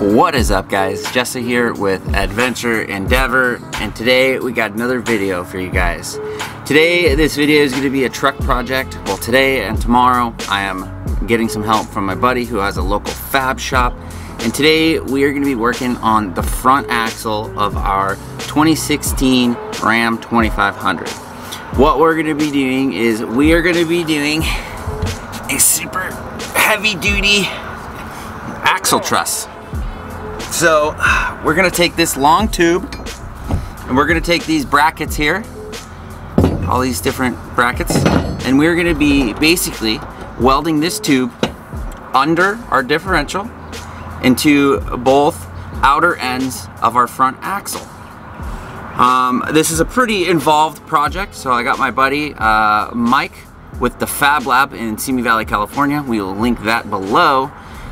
What is up guys? Jessa here with Adventure Endeavor and today we got another video for you guys. Today this video is going to be a truck project. Well today and tomorrow I am getting some help from my buddy who has a local fab shop and today we are going to be working on the front axle of our 2016 Ram 2500. What we're going to be doing is we are going to be doing a super heavy duty axle truss. So we're gonna take this long tube and we're gonna take these brackets here, all these different brackets, and we're gonna be basically welding this tube under our differential into both outer ends of our front axle. Um, this is a pretty involved project, so I got my buddy uh, Mike with the Fab Lab in Simi Valley, California. We will link that below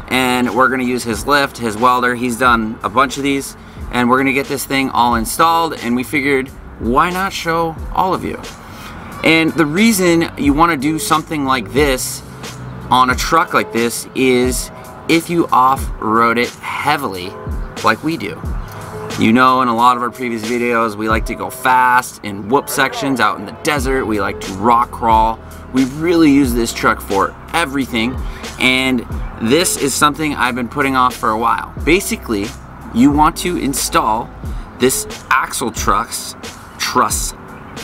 and we're gonna use his lift, his welder. He's done a bunch of these and we're gonna get this thing all installed and we figured why not show all of you? And the reason you wanna do something like this on a truck like this is if you off-road it heavily like we do. You know in a lot of our previous videos we like to go fast in whoop sections out in the desert. We like to rock crawl. We really use this truck for everything and this is something I've been putting off for a while. Basically, you want to install this axle truss, truss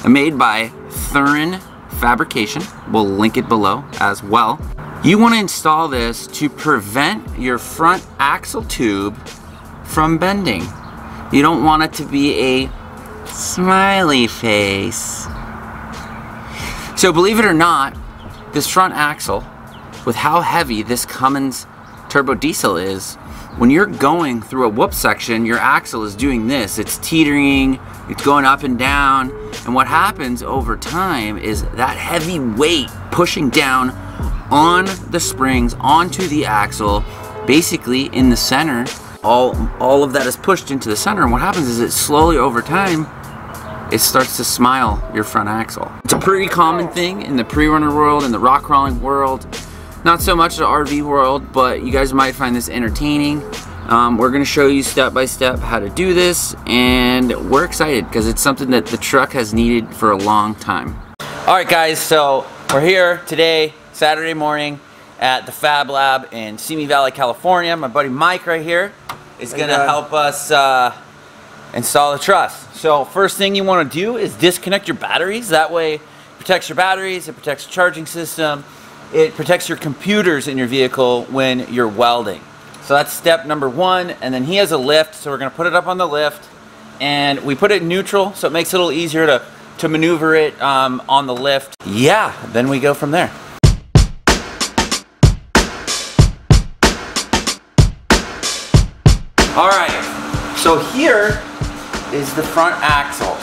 made by Thuren Fabrication. We'll link it below as well. You want to install this to prevent your front axle tube from bending. You don't want it to be a smiley face. So believe it or not, this front axle with how heavy this Cummins turbo diesel is, when you're going through a whoop section, your axle is doing this. It's teetering, it's going up and down. And what happens over time is that heavy weight pushing down on the springs, onto the axle, basically in the center, all, all of that is pushed into the center. And what happens is it slowly over time, it starts to smile your front axle. It's a pretty common oh. thing in the pre-runner world, in the rock crawling world. Not so much the RV world, but you guys might find this entertaining. Um, we're gonna show you step by step how to do this and we're excited because it's something that the truck has needed for a long time. All right guys, so we're here today, Saturday morning at the Fab Lab in Simi Valley, California. My buddy Mike right here is gonna help us uh, install the truss. So first thing you wanna do is disconnect your batteries. That way it protects your batteries, it protects the charging system, it protects your computers in your vehicle when you're welding. So that's step number one. And then he has a lift, so we're gonna put it up on the lift and we put it neutral so it makes it a little easier to, to maneuver it um, on the lift. Yeah, then we go from there. All right, so here is the front axle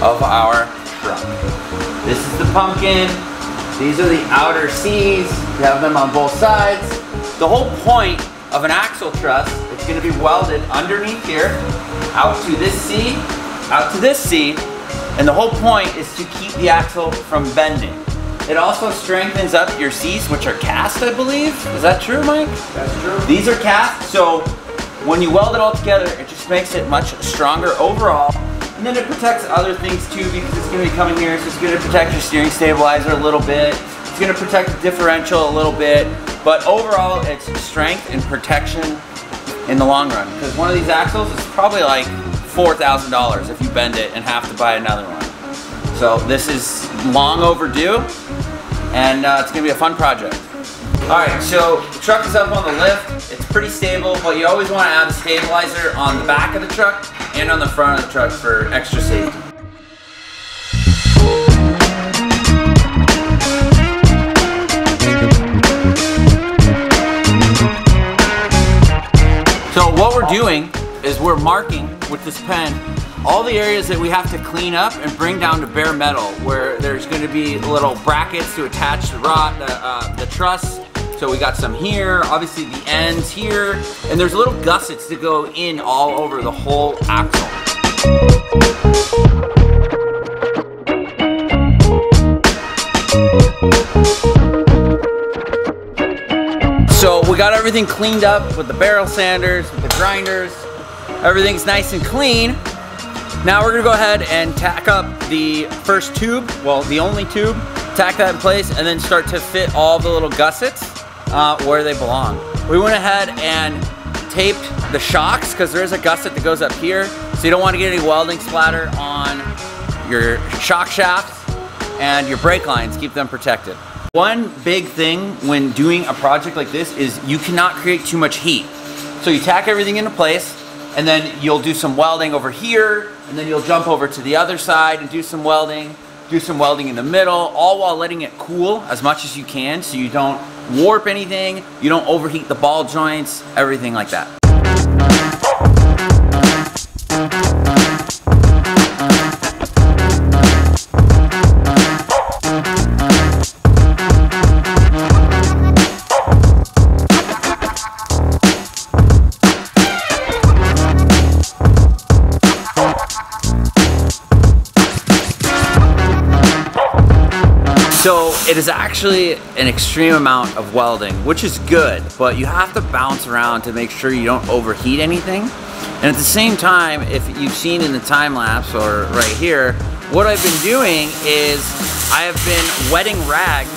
of our truck. This is the pumpkin, these are the outer C's. You have them on both sides. The whole point of an axle truss, it's going to be welded underneath here, out to this C, out to this C, and the whole point is to keep the axle from bending. It also strengthens up your C's, which are cast, I believe. Is that true, Mike? That's true. These are cast, so when you weld it all together, it just makes it much stronger overall. And then it protects other things too because it's going to be coming here. So it's going to protect your steering stabilizer a little bit. It's going to protect the differential a little bit. But overall, it's strength and protection in the long run. Because one of these axles is probably like $4,000 if you bend it and have to buy another one. So this is long overdue and uh, it's going to be a fun project. Alright, so the truck is up on the lift. It's pretty stable, but you always want to add a stabilizer on the back of the truck and on the front of the truck for extra safety. So what we're doing is we're marking with this pen all the areas that we have to clean up and bring down to bare metal where there's going to be little brackets to attach the rod, the, uh, the truss, so we got some here, obviously the ends here, and there's little gussets to go in all over the whole axle. So we got everything cleaned up with the barrel sanders, with the grinders. Everything's nice and clean. Now we're gonna go ahead and tack up the first tube, well, the only tube, tack that in place, and then start to fit all the little gussets uh, where they belong. We went ahead and taped the shocks, because there is a gusset that goes up here, so you don't want to get any welding splatter on your shock shafts and your brake lines, keep them protected. One big thing when doing a project like this is you cannot create too much heat. So you tack everything into place, and then you'll do some welding over here, and then you'll jump over to the other side and do some welding, do some welding in the middle, all while letting it cool as much as you can so you don't warp anything, you don't overheat the ball joints, everything like that. It is actually an extreme amount of welding, which is good, but you have to bounce around to make sure you don't overheat anything. And at the same time, if you've seen in the time lapse or right here, what I've been doing is I have been wetting rags,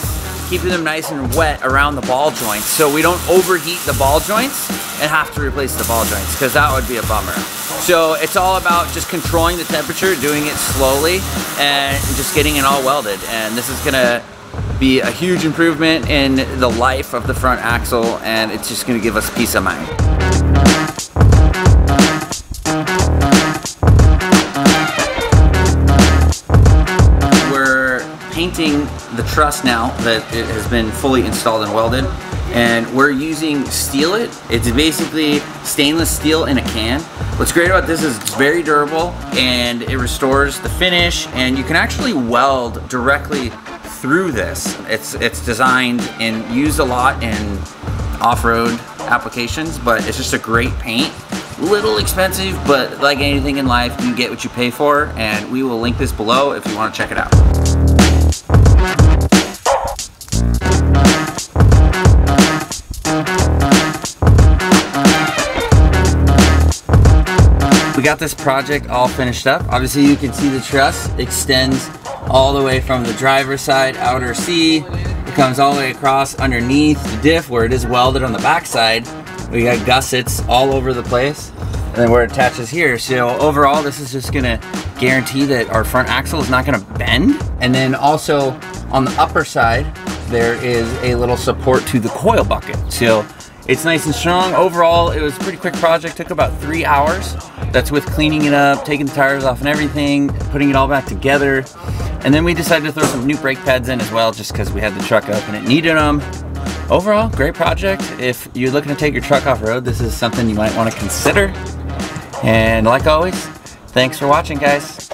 keeping them nice and wet around the ball joints so we don't overheat the ball joints and have to replace the ball joints because that would be a bummer. So it's all about just controlling the temperature, doing it slowly, and just getting it all welded. And this is gonna be a huge improvement in the life of the front axle, and it's just gonna give us peace of mind. We're painting the truss now that it has been fully installed and welded and we're using Steel-It. It's basically stainless steel in a can. What's great about this is it's very durable and it restores the finish and you can actually weld directly through this. It's, it's designed and used a lot in off-road applications, but it's just a great paint. Little expensive, but like anything in life, you get what you pay for, and we will link this below if you want to check it out. We got this project all finished up. Obviously you can see the truss extends all the way from the driver's side, outer C. It comes all the way across underneath the diff where it is welded on the back side. We got gussets all over the place. And then where it attaches here. So overall, this is just gonna guarantee that our front axle is not gonna bend. And then also on the upper side, there is a little support to the coil bucket. So it's nice and strong. Overall, it was a pretty quick project. Took about three hours. That's with cleaning it up, taking the tires off and everything, putting it all back together. And then we decided to throw some new brake pads in as well, just because we had the truck up and it needed them. Overall, great project. If you're looking to take your truck off-road, this is something you might want to consider. And like always, thanks for watching, guys.